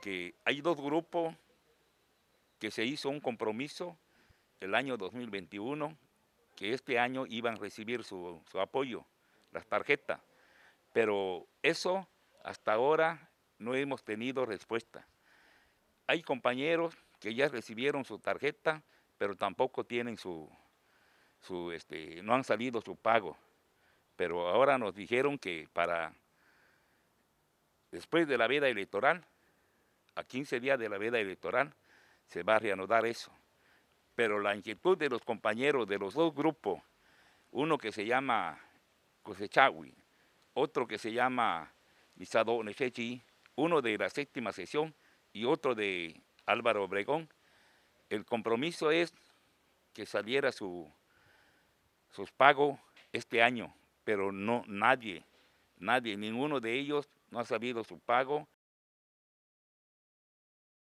que hay dos grupos que se hizo un compromiso el año 2021, que este año iban a recibir su, su apoyo, las tarjetas. Pero eso hasta ahora no hemos tenido respuesta. Hay compañeros que ya recibieron su tarjeta, pero tampoco tienen su, su este, no han salido su pago. Pero ahora nos dijeron que para después de la veda electoral, a 15 días de la veda electoral, se va a reanudar eso. Pero la inquietud de los compañeros de los dos grupos, uno que se llama Cosechawi, otro que se llama Lisado Nechechi, uno de la séptima sesión y otro de Álvaro Obregón, el compromiso es que saliera su, sus pagos este año, pero no nadie, nadie, ninguno de ellos no ha sabido su pago